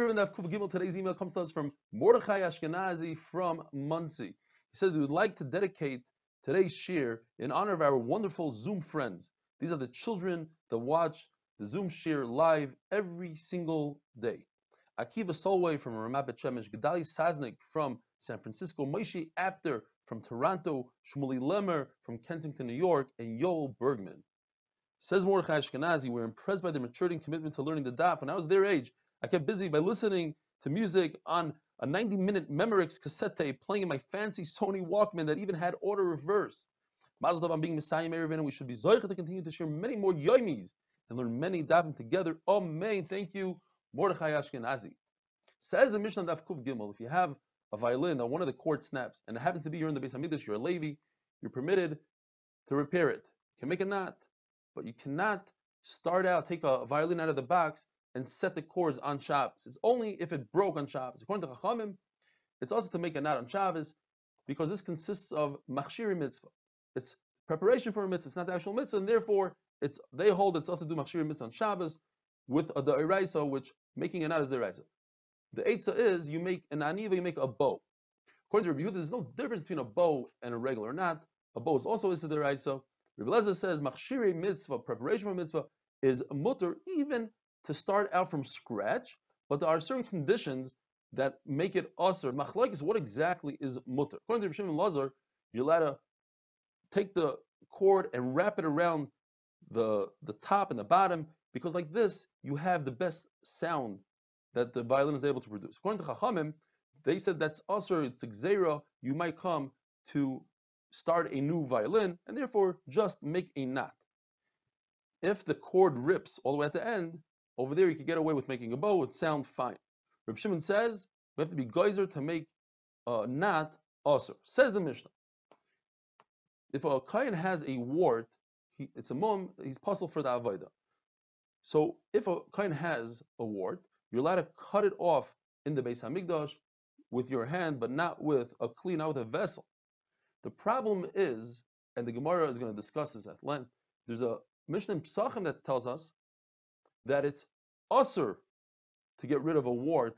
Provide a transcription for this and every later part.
Today's email comes to us from Mordechai Ashkenazi from Monsey. He says we would like to dedicate today's shiur in honor of our wonderful Zoom friends. These are the children that watch the Zoom shiur live every single day. Akiva Solway from Ramat Bet Shemesh, Gedali Saznik from San Francisco, Moshe Apter from Toronto, Shmuley Lemmer from Kensington, New York, and Yoel Bergman. Says Mordechai Ashkenazi, we're impressed by their maturity and commitment to learning the daf. When I was their age, I kept busy by listening to music on a 90 minute Memorex cassette tape playing in my fancy Sony Walkman that even had auto reverse. Mazel tov, I'm being mesayem Eruvin, and we should be zoichet to continue to share many more yoimis and learn many davim together. Amen. Thank you, Mordechai Ashkenazi. Says the Mishnah Daf Kuf Gimel, if you have a violin on one of the chord snaps and it happens to be you're in the Beis Hamikdash, you're a Levi, you're permitted to repair it. You can make a knot, but you cannot start out, take a violin out of the box and set the chords on Shabbos. It's only if it broke on Shabbos. According to Chachamim, it's also to make a knot on Shabbos because this consists of machshiri mitzvah. It's preparation for a mitzvah. It's not the actual mitzvah, and therefore it's they hold it's also to do machshiri mitzvah on Shabbos with a, deraisa, which making a knot is deraisa. The eitzah is you make an aniva, you make a bow. According to Rabbi Yehuda, there's no difference between a bow and a regular knot. A bow is also is deraisa. Rabbi Lezer says machshiri mitzvah, preparation for mitzvah, is mutter even to start out from scratch, but there are certain conditions that make it usher. Machlokes, what exactly is mutter? According to Rabbi Shimon Lazar, you're allowed to take the cord and wrap it around the the top and the bottom because like this you have the best sound that the violin is able to produce. According to Chachamim, they said that's usher, it's xera, you might come to start a new violin and therefore just make a knot. If the cord rips all the way at the end, over there, you could get away with making a bow; it would sound fine. Reb Shimon says we have to be geyser to make uh, a knot also. Says the Mishnah. If a kain has a wart, he, it's a mum, he's puzzle for the avodah. So if a kain has a wart, you're allowed to cut it off in the Beis Hamikdash with your hand, but not with a clean, not with a vessel. The problem is, and the Gemara is going to discuss this at length. There's a Mishnah in Pesachim that tells us that it's usr to get rid of a wart.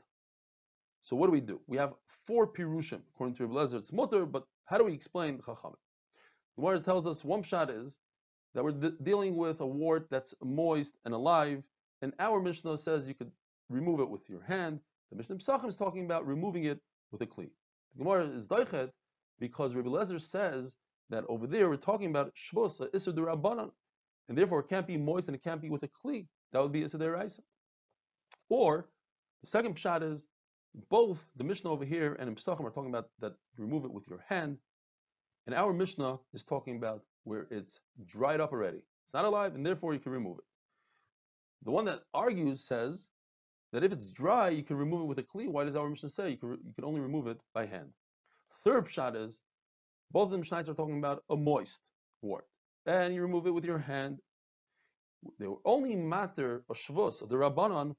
So what do we do? We have four pirushim according to Rebbe. It's mutter, but how do we explain the chachamim? The Gemara tells us one shot is that we're de- dealing with a wart that's moist and alive, and our Mishnah says you could remove it with your hand. The Mishnah Pesachim is talking about removing it with a kli. The Gemara is doichet because Rebbe Lezer says that over there we're talking about shvus, isur derabanan, and therefore it can't be moist and it can't be with a kli. That would be isur deraisa. Or the second pshat is both the Mishnah over here and in Pesachim are talking about that remove it with your hand, and our Mishnah is talking about where it's dried up already. It's not alive, and therefore you can remove it. The one that argues says that if it's dry, you can remove it with a kli. Why does our Mishnah say you can, you can only remove it by hand? Third pshat is both of the Mishnahs are talking about a moist wart, and you remove it with your hand. They were only matter a shvus, of the rabbanon,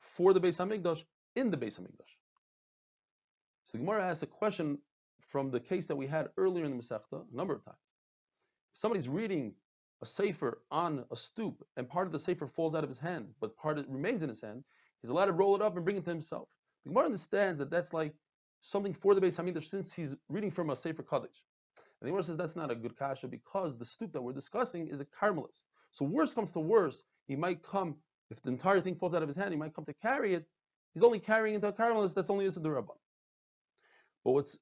for the Beis Hamikdash in the Beis Hamikdash. So the Gemara asks a question from the case that we had earlier in the Masechta a number of times. If somebody's reading a sefer on a stoop and part of the sefer falls out of his hand, but part of it remains in his hand, he's allowed to roll it up and bring it to himself. The Gemara understands that that's like something for the Beis Hamikdash since he's reading from a sefer kodesh. And the Gemara says that's not a good kasha because the stoop that we're discussing is a carmelis. So worse comes to worse, he might come if the entire thing falls out of his hand, he might come to carry it. He's only carrying it to a carmelis that's only a Rabban. But what's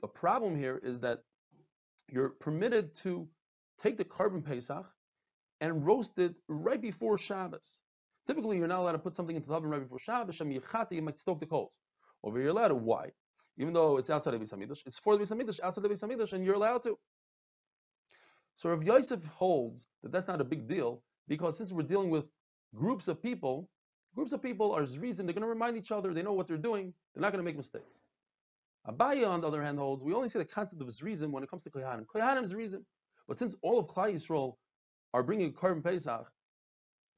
the problem here is that you're permitted to take the korban Pesach and roast it right before Shabbos. Typically, you're not allowed to put something into the oven right before Shabbos. you might stoke the coals. Over here, you're allowed to. Why? Even though it's outside of Beis Hamikdash, it's for the Beis Hamikdash, outside the Beis and you're allowed to. So if Yosef holds that that's not a big deal, because since we're dealing with groups of people, groups of people are reason they're going to remind each other, they know what they're doing, they're not going to make mistakes. Abaye, on the other hand, holds we only see the concept of reason when it comes to Kohanim. Kohanim is reason. But since all of Klal Yisrael are bringing korban Pesach,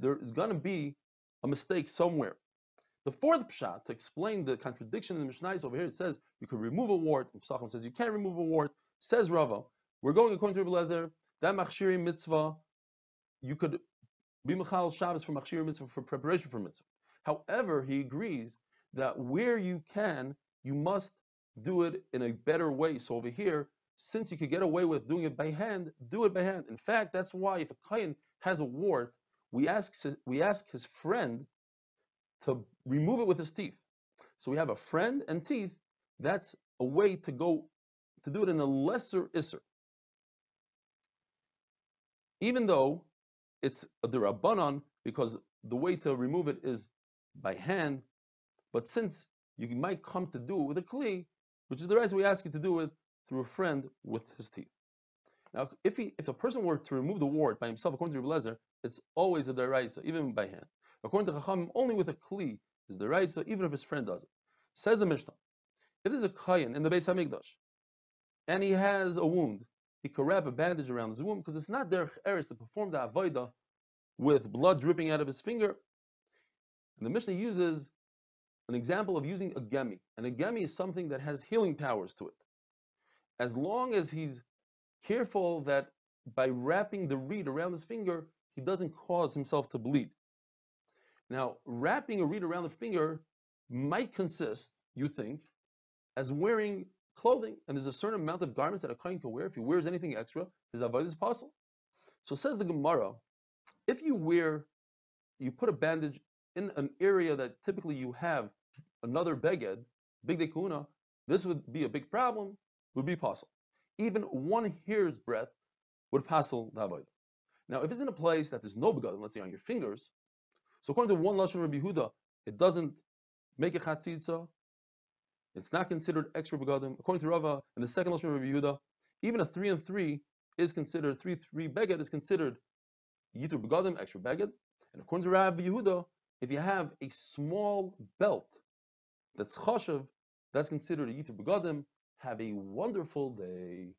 there is going to be a mistake somewhere. The fourth pshat to explain the contradiction in the Mishnah is over here, it says you could remove a wart. Pesachim says you can't remove a wart. Says Rava, we're going according to Rebbe Lezer, that machshiri mitzvah, you could be machal Shabbos for machshir mitzvah for preparation for mitzvah. However, he agrees that where you can, you must do it in a better way. So over here, since you could get away with doing it by hand, do it by hand. In fact, that's why if a kohen has a wart, we ask we ask his friend to remove it with his teeth. So we have a friend and teeth. That's a way to go to do it in a lesser isser. Even though it's uh, a derabanan, because the way to remove it is by hand, but since you might come to do it with a kli, which is the reason we ask you to do it through a friend with his teeth. Now, if he, if a person were to remove the wart by himself, according to Rebbe it's always a deraisa, even by hand. According to Chacham, only with a kli is deraisa, even if his friend does it. Says the Mishnah, if there's a kayan in the Beis Hamikdash, and he has a wound, he could wrap a bandage around his wound because it's not their eris to perform the avodah with blood dripping out of his finger. And the Mishnah uses an example of using a gemi. And a gemi is something that has healing powers to it. As long as he's careful that by wrapping the reed around his finger, he doesn't cause himself to bleed. Now, wrapping a reed around the finger might consist, you think, as wearing clothing, and there's a certain amount of garments that a kohen can wear. If he wears anything extra, his avodah is possible. So says the Gemara, if you wear, you put a bandage in an area that typically you have another beged, big dekuna, this would be a big problem, would be possible. Even one hair's breadth would passel the avodah. Now, if it's in a place that there's no begadim, let's say on your fingers, so according to one lashon Rabbi Huda, it doesn't make a chatzitza. It's not considered extra begadim. According to Rava, and the second lashon Rabbi Huda, even a three and three is considered three three beged is considered yitur begadim, extra beged. And according to Rabbi Yehuda, if you have a small belt that's chashav, that's considered a yitur begadim. Have a wonderful day.